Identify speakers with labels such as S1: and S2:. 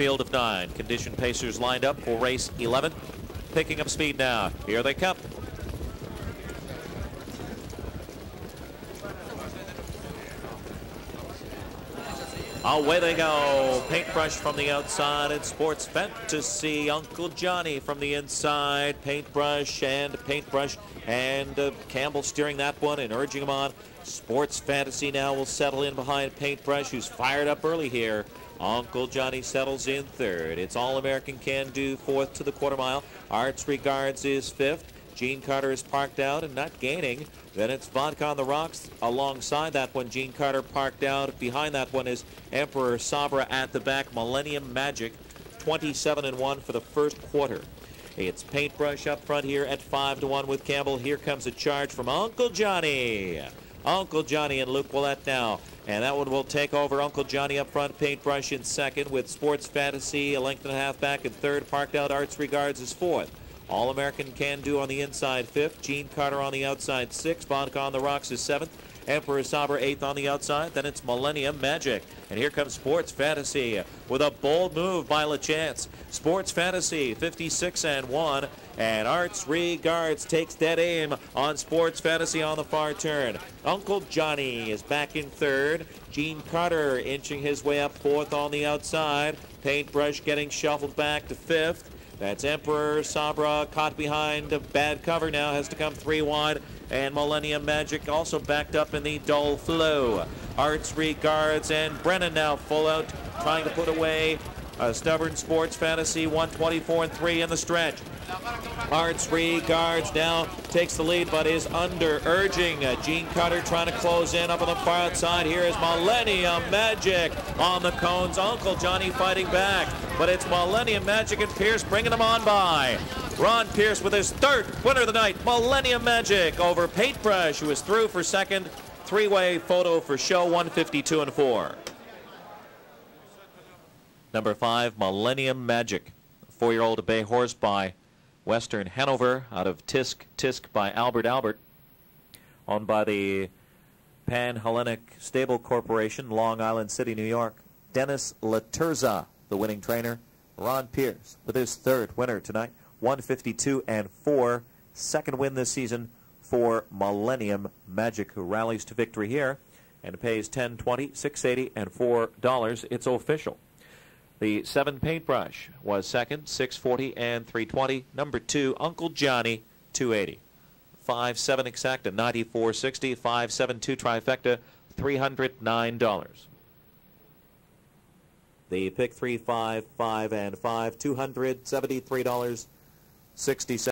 S1: field of nine. Condition pacers lined up for race 11. Picking up speed now. Here they come. Away they go. Paintbrush from the outside and Sports Fantasy. Uncle Johnny from the inside. Paintbrush and Paintbrush. And uh, Campbell steering that one and urging him on. Sports Fantasy now will settle in behind Paintbrush, who's fired up early here. Uncle Johnny settles in third. It's All American Can Do fourth to the quarter mile. Arts Regards is fifth. Gene Carter is parked out and not gaining. Then it's Vodka on the Rocks alongside that one. Gene Carter parked out. Behind that one is Emperor Sabra at the back. Millennium Magic, 27 and 1 for the first quarter. It's Paintbrush up front here at 5 to 1 with Campbell. Here comes a charge from Uncle Johnny. Uncle Johnny and Luc Ouellette now. And that one will take over Uncle Johnny up front. Paintbrush in second with Sports Fantasy a length and a half back in third. Parked out Arts Regards is fourth. All American Can Do on the inside fifth. Gene Carter on the outside sixth. Vodka on the Rocks is seventh. Emperor Sabre eighth on the outside. Then it's Millennium Magic. And here comes Sports Fantasy with a bold move by LaChance. Sports Fantasy 56 and 1. And Arts Regards takes dead aim on Sports Fantasy on the far turn. Uncle Johnny is back in third. Gene Carter inching his way up fourth on the outside. Paintbrush getting shuffled back to fifth. That's Emperor Sabra caught behind a bad cover now, has to come three wide. And Millennium Magic also backed up in the dull flow. Arts Regards and Brennan now full out, trying to put away a stubborn sports fantasy, 124 and 3 in the stretch. Arts Regards now takes the lead, but is under urging. Uh, Gene Carter trying to close in up on the far outside. Here is Millennium Magic on the cones. Uncle Johnny fighting back, but it's Millennium Magic and Pierce bringing them on by. Ron Pierce with his third winner of the night, Millennium Magic over Paintbrush, who is through for second. Three-way photo for show 152 and 4. Number five, Millennium Magic. Four-year-old bay horse by Western Hanover out of Tisk Tisk by Albert Albert. Owned by the Pan Hellenic Stable Corporation, Long Island City, New York. Dennis Laterza, the winning trainer. Ron Pierce with his third winner tonight, 152 and 4. Second win this season for Millennium Magic, who rallies to victory here and pays 10 20 680 and $4. It's official. The seven paintbrush was second, 640 and 320. Number two, Uncle Johnny, 280. Five seven exacta, 94.60. Five seven two trifecta, $309. The pick three five five and five, $273.60.